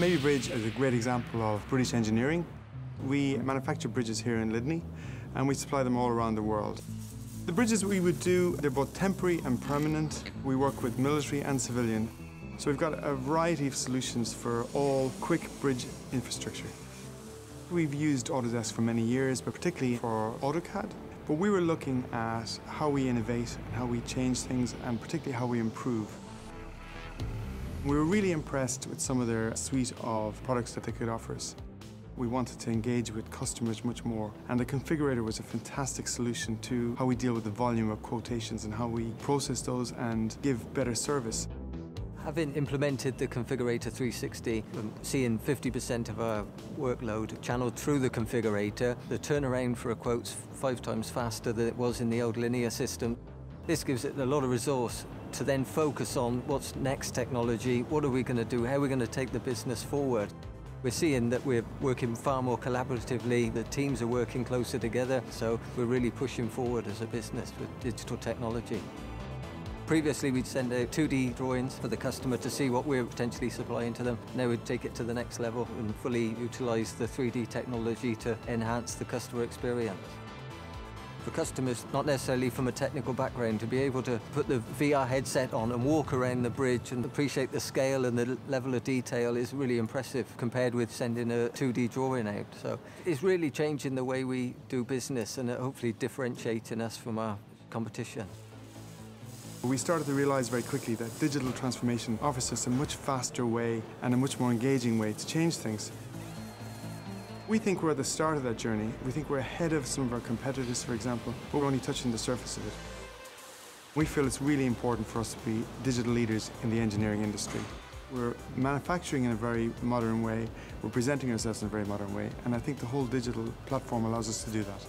Mabey Bridge is a great example of British engineering. We manufacture bridges here in Lydney and we supply them all around the world. The bridges we would do, they're both temporary and permanent. We work with military and civilian. So we've got a variety of solutions for all quick bridge infrastructure. We've used Autodesk for many years, but particularly for AutoCAD. But we were looking at how we innovate and how we change things and particularly how we improve. We were really impressed with some of their suite of products that they could offer us. We wanted to engage with customers much more, and the configurator was a fantastic solution to how we deal with the volume of quotations and how we process those and give better service. Having implemented the Configurator 360, um, seeing 50% of our workload channeled through the configurator, the turnaround for a quote's five times faster than it was in the old linear system. This gives it a lot of resource to then focus on what's next technology, what are we going to do, how are we going to take the business forward. We're seeing that we're working far more collaboratively, the teams are working closer together, so we're really pushing forward as a business with digital technology. Previously, we'd send out 2D drawings for the customer to see what we're potentially supplying to them. Now we'd take it to the next level and fully utilize the 3D technology to enhance the customer experience for customers, not necessarily from a technical background, to be able to put the VR headset on and walk around the bridge and appreciate the scale and the level of detail is really impressive compared with sending a 2D drawing out. So it's really changing the way we do business and hopefully differentiating us from our competition. We started to realise very quickly that digital transformation offers us a much faster way and a much more engaging way to change things. We think we're at the start of that journey. We think we're ahead of some of our competitors, for example, but we're only touching the surface of it. We feel it's really important for us to be digital leaders in the engineering industry. We're manufacturing in a very modern way, we're presenting ourselves in a very modern way, and I think the whole digital platform allows us to do that.